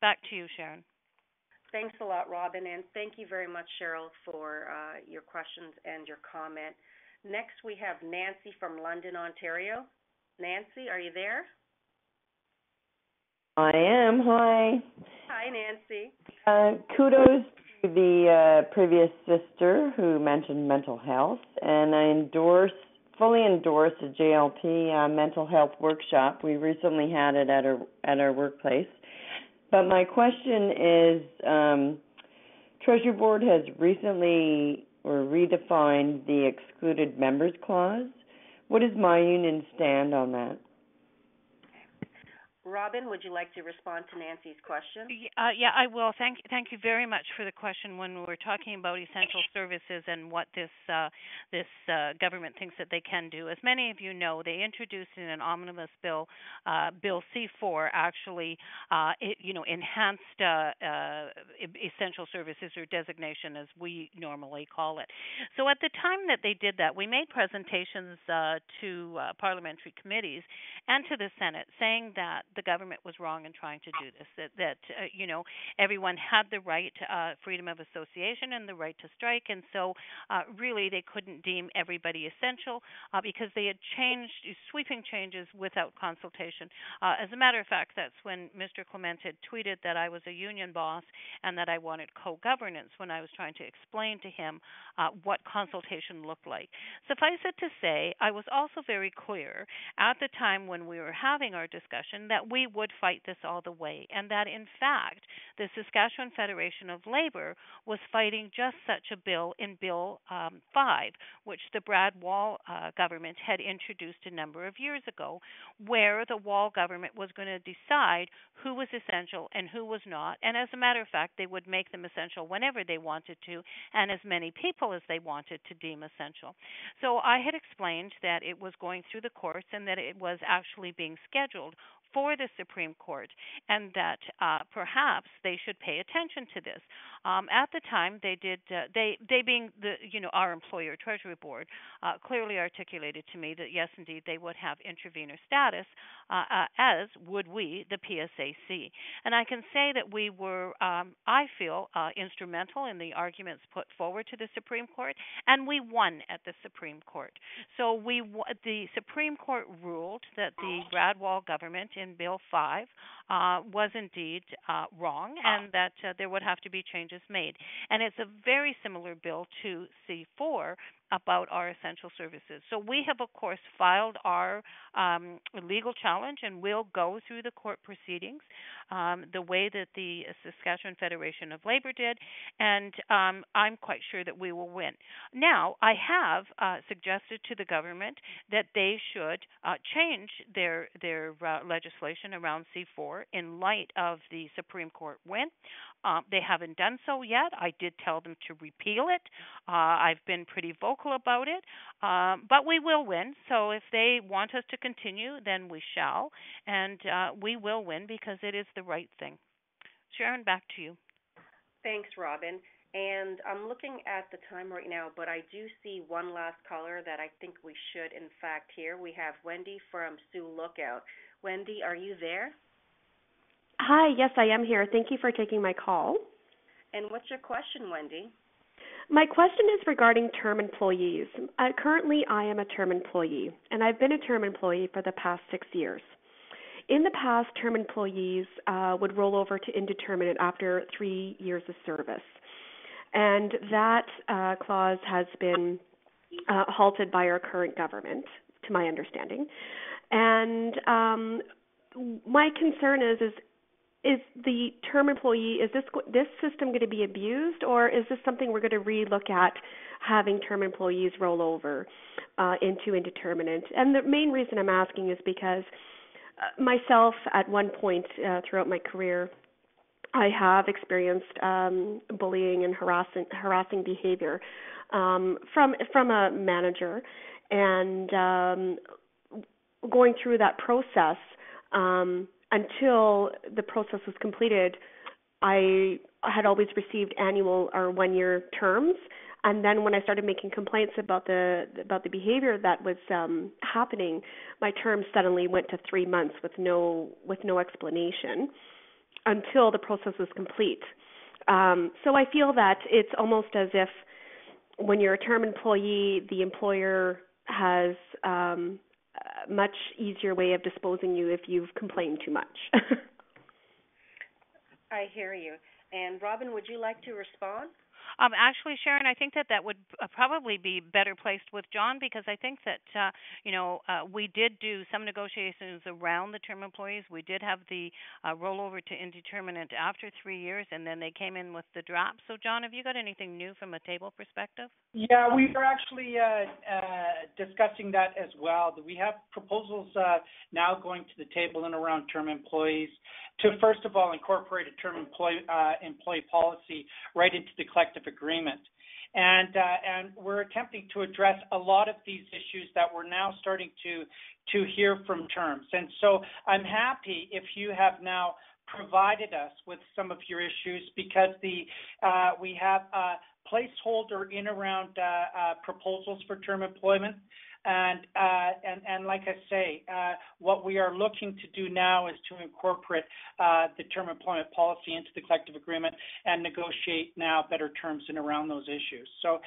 Back to you, Sharon.
Thanks a lot, Robin, and thank you very much, Cheryl, for uh, your questions and your comment. Next, we have Nancy from London, Ontario. Nancy, are you there?
I am. Hi.
Hi, Nancy.
Uh, kudos to the uh, previous sister who mentioned mental health, and I endorse, fully endorse the JLP uh, mental health workshop. We recently had it at our at our workplace. But my question is um, Treasury Board has recently or redefined the excluded members clause. What does my union stand on that?
Robin, would you like to respond to Nancy's question?
Uh, yeah, I will. Thank thank you very much for the question. When we're talking about essential services and what this uh, this uh, government thinks that they can do, as many of you know, they introduced in an omnibus bill, uh, Bill C4, actually, uh, it, you know, enhanced uh, essential services or designation as we normally call it. So at the time that they did that, we made presentations to parliamentary committees and to the Senate saying that the government was wrong in trying to do this. That that uh, you know everyone had the right, uh, freedom of association, and the right to strike, and so uh, really they couldn't deem everybody essential uh, because they had changed sweeping changes without consultation. Uh, as a matter of fact, that's when Mr. Clement had tweeted that I was a union boss and that I wanted co-governance when I was trying to explain to him uh, what consultation looked like. Suffice it to say, I was also very clear at the time when we were having our discussion that we would fight this all the way, and that in fact, the Saskatchewan Federation of Labor was fighting just such a bill in Bill um, 5, which the Brad Wall uh, government had introduced a number of years ago, where the Wall government was going to decide who was essential and who was not. And as a matter of fact, they would make them essential whenever they wanted to, and as many people as they wanted to deem essential. So I had explained that it was going through the courts and that it was actually being scheduled for the Supreme Court, and that uh, perhaps they should pay attention to this. Um, at the time, they did. Uh, they they being the you know our employer Treasury Board uh, clearly articulated to me that yes, indeed, they would have intervenor status, uh, uh, as would we, the PSAC. And I can say that we were, um, I feel, uh, instrumental in the arguments put forward to the Supreme Court, and we won at the Supreme Court. So we the Supreme Court ruled that the Brad Wall government in Bill 5 uh, was indeed uh, wrong and that uh, there would have to be changes made. And it's a very similar bill to C4 about our essential services. So we have, of course, filed our um, legal challenge and will go through the court proceedings um, the way that the Saskatchewan Federation of Labor did, and um, I'm quite sure that we will win. Now, I have uh, suggested to the government that they should uh, change their their uh, legislation around C4 in light of the Supreme Court win. Um, they haven't done so yet. I did tell them to repeal it. Uh, I've been pretty vocal about it, um, but we will win. So if they want us to continue, then we shall, and uh, we will win because it is the right thing. Sharon, back to you.
Thanks, Robin. And I'm looking at the time right now, but I do see one last caller that I think we should, in fact, hear. We have Wendy from Sioux Lookout. Wendy, are you there?
Hi, yes, I am here. Thank you for taking my call.
And what's your question, Wendy?
My question is regarding term employees. Uh, currently, I am a term employee, and I've been a term employee for the past six years. In the past, term employees uh, would roll over to indeterminate after three years of service. And that uh, clause has been uh, halted by our current government, to my understanding. And um, my concern is, is is the term employee is this this system going to be abused or is this something we're going to relook at having term employees roll over uh, into indeterminate? And the main reason i'm asking is because uh, myself at one point uh, throughout my career i have experienced um, bullying and harassing harassing behavior um, from from a manager. And um, going through that process um, until the process was completed, I had always received annual or one year terms. And then when I started making complaints about the about the behavior that was um, happening, my term suddenly went to three months with no with no explanation until the process was complete. Um, so I feel that it's almost as if when you're a term employee, the employer has um, much easier way of disposing you if you've complained too much.
I hear you. And Robin, would you like to respond?
Um, actually, Sharon, I think that that would uh, probably be better placed with John because I think that uh, you know uh, we did do some negotiations around the term employees. We did have the uh, rollover to indeterminate after three years, and then they came in with the drop. So, John, have you got anything new from a table perspective?
Yeah, we are actually uh, uh, discussing that as well. We have proposals uh, now going to the table and around term employees to first of all incorporate a term employee uh, employee policy right into the collective agreement. And uh, and we're attempting to address a lot of these issues that we're now starting to to hear from terms. And so I'm happy if you have now provided us with some of your issues because the uh, we have a placeholder in around uh, uh, proposals for term employment and, uh, and, like I say, uh, what we are looking to do now is to incorporate uh, the term employment policy into the collective agreement and negotiate now better terms in around those issues. So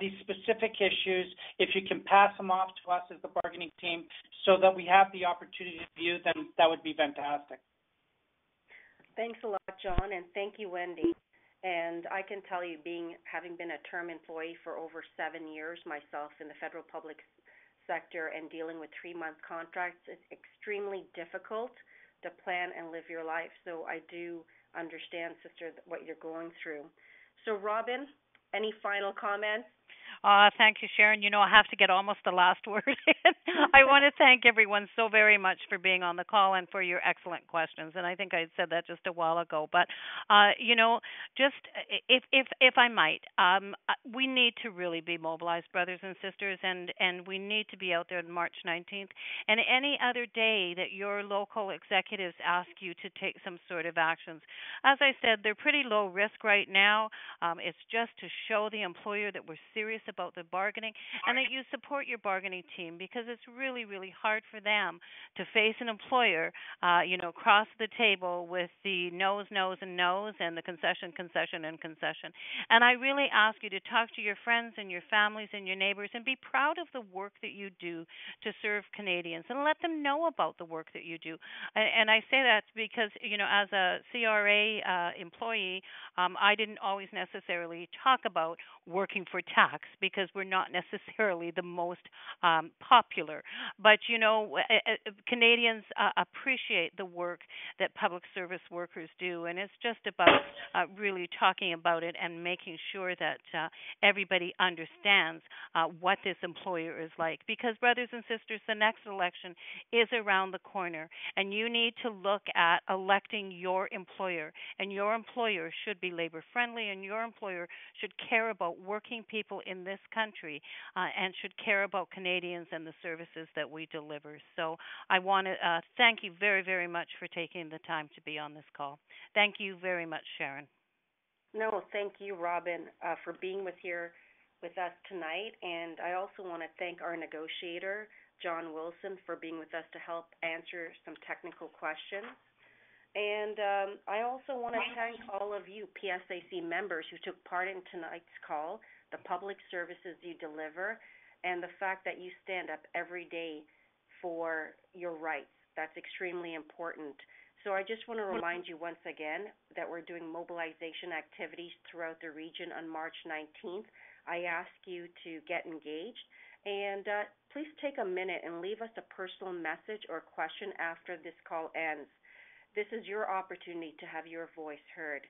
these specific issues, if you can pass them off to us as the bargaining team so that we have the opportunity to view them, that would be fantastic.
Thanks a lot, John, and thank you, Wendy. And I can tell you, being having been a term employee for over seven years myself in the federal public sector and dealing with three month contracts, it's extremely difficult to plan and live your life. So I do understand, sister, what you're going through. So, Robin, any final comments?
Uh, thank you, Sharon. You know, I have to get almost the last word in. I want to thank everyone so very much for being on the call and for your excellent questions. And I think I said that just a while ago. But, uh, you know, just if if if I might, um, uh, we need to really be mobilized, brothers and sisters, and and we need to be out there on March 19th and any other day that your local executives ask you to take some sort of actions. As I said, they're pretty low risk right now. Um, it's just to show the employer that we're serious about the bargaining and that you support your bargaining team because it's really, really hard for them to face an employer, uh, you know, across the table with the no's, no's, and no's and the concession, concession, and concession. And I really ask you to talk to your friends and your families and your neighbors and be proud of the work that you do to serve Canadians and let them know about the work that you do. And I say that because, you know, as a CRA uh, employee, um, I didn't always necessarily talk about working for tax because we're not necessarily the most um, popular. But you know, Canadians uh, appreciate the work that public service workers do, and it's just about uh, really talking about it and making sure that uh, everybody understands uh, what this employer is like. Because, brothers and sisters, the next election is around the corner, and you need to look at electing your employer, and your employer should be labor friendly, and your employer should care about working people in this country uh, and should care about Canadians and the services that we deliver. So I want to uh, thank you very, very much for taking the time to be on this call. Thank you very much, Sharon.
No, thank you, Robin, uh, for being with here with us tonight. And I also want to thank our negotiator, John Wilson, for being with us to help answer some technical questions. And um, I also want to thank all of you PSAC members who took part in tonight's call the public services you deliver, and the fact that you stand up every day for your rights. That's extremely important. So I just want to remind you once again that we're doing mobilization activities throughout the region on March 19th. I ask you to get engaged and uh, please take a minute and leave us a personal message or question after this call ends. This is your opportunity to have your voice heard.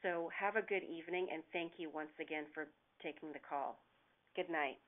So have a good evening and thank you once again for taking the call. Good night.